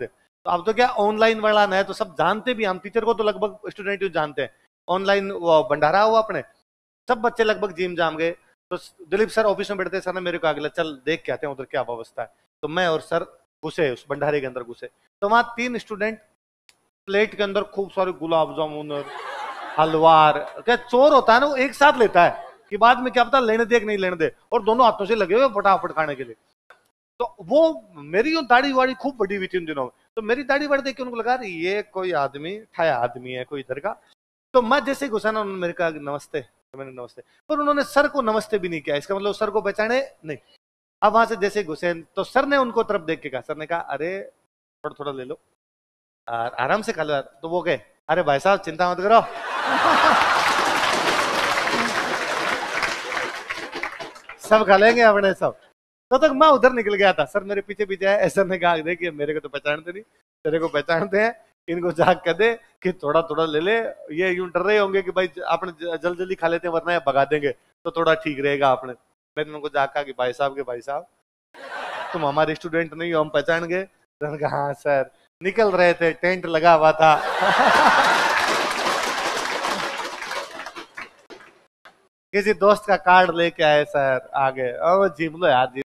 थे तो अब तो क्या ऑनलाइन वाला है तो सब जानते भी हम टीचर को तो लगभग स्टूडेंट जानते हैं। ऑनलाइन वो भंडारा हुआ अपने। सब बच्चे लगभग जिम जाम गए। तो दिलीप सर ऑफ़िस में बैठते सर ने मेरे को आगे चल, देख के आते हैं उधर क्या व्यवस्था है। तो मैं और सर घुसे, उस भंडारे के अंदर घुसे। तो वहाँ तीन स्टूडेंट प्लेट के अंदर खूब सारे गुलाब जामुन हलवार, क्या चोर होता है ना, वो एक साथ लेता है। कि बाद में क्या पता लेने दे नहीं लेने दे। और दोनों हाथों से लगे हुए फटाफट खाने के लिए। तो वो मेरी दाढ़ी वाड़ी खूब बड़ी हुई थी उन दिनों में। तो मेरी दाढ़ी वाड़ी देख के उनको लगा ये कोई आदमी ठाया आदमी है, कोई इधर का। तो मैं जैसे घुसा ना, उन्होंने मेरे कहा, नमस्ते। तो मैंने नमस्ते। पर उन्होंने सर को नमस्ते भी नहीं किया। इसका मतलब सर को पहचाने नहीं। अब वहाँ से जैसे घुसे तो सर ने उनको तरफ़ देख के कहा। सर ने कहा, अरे थोड़ा थोड़ा ले लो। और आराम से खा लो तो वो गए, अरे, भाई साहब, चिंता मत करो। सब खा लेंगे अपने सब। तो तक मैं उधर निकल गया था। सर मेरे पीछे पीछे है सर ने कहा, देखिए, मेरे को तो पहचानते नहीं, तेरे को पहचानते हैं, इनको जाग कर दे कि थोड़ा थोड़ा ले ले, ये यूँ डर रहे होंगे कि भाई अपने जल्दी जल्दी खा लेते हैं, वरना ये भगा देंगे तो थोड़ा ठीक रहेगा अपने। मैंने उनको जाग कहा कि, भाई साहब के भाई साहब, तुम हमारे स्टूडेंट नहीं हो, हम पहचान गए। हाँ सर। निकल रहे थे, टेंट लगा हुआ था। किसी दोस्त का कार्ड लेके आए, सर, आगे। और जिम लो यार